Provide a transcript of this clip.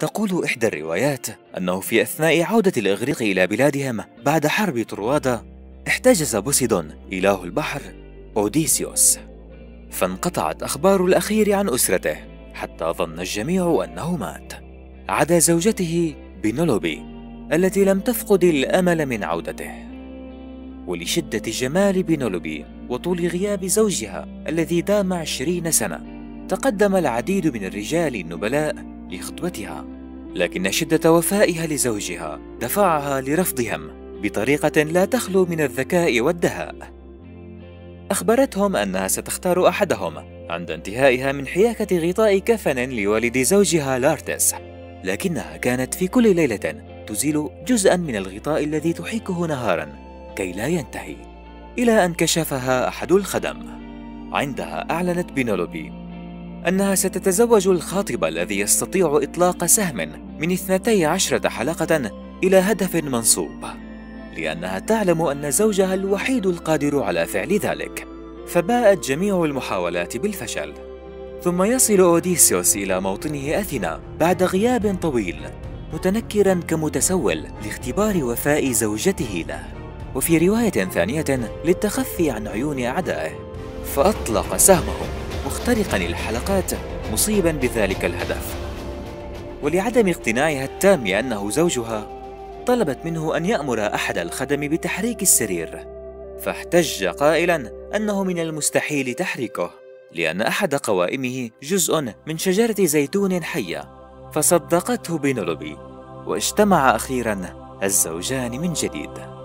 تقول إحدى الروايات أنه في أثناء عودة الإغريق إلى بلادهم بعد حرب طروادا احتجز بوسيدون إله البحر أوديسيوس. فانقطعت أخبار الأخير عن أسرته حتى ظن الجميع أنه مات. عدا زوجته بينولوبي التي لم تفقد الأمل من عودته. ولشدة جمال بينولوبي وطول غياب زوجها الذي دام عشرين سنة تقدم العديد من الرجال النبلاء لخطبتها لكن شدة وفائها لزوجها دفعها لرفضهم بطريقة لا تخلو من الذكاء والدهاء. أخبرتهم أنها ستختار أحدهم عند انتهائها من حياكة غطاء كفن لوالد زوجها لارتس لكنها كانت في كل ليلة تزيل جزءا من الغطاء الذي تحيكه نهارا كي لا ينتهي إلى أن كشفها أحد الخدم. عندها أعلنت بينولوبي أنها ستتزوج الخاطب الذي يستطيع إطلاق سهم من اثنتي عشرة حلقة إلى هدف منصوب لأنها تعلم أن زوجها الوحيد القادر على فعل ذلك فباءت جميع المحاولات بالفشل. ثم يصل أوديسيوس إلى موطنه أثينا بعد غياب طويل متنكرا كمتسول لاختبار وفاء زوجته له. وفي رواية ثانية للتخفي عن عيون أعدائه فأطلق سهمه مخترقا الحلقات مصيبا بذلك الهدف. ولعدم اقتناعها التام أنه زوجها طلبت منه أن يأمر أحد الخدم بتحريك السرير فاحتج قائلا أنه من المستحيل تحريكه لأن أحد قوائمه جزء من شجرة زيتون حية فصدقته بينولوبي واجتمع أخيرا الزوجان من جديد.